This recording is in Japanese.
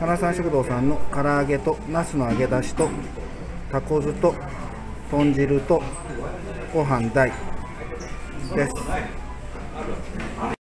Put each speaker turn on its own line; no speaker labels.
花さん食堂さんの唐揚げとナスの揚げ出しとタコ酢と豚汁とご飯大です。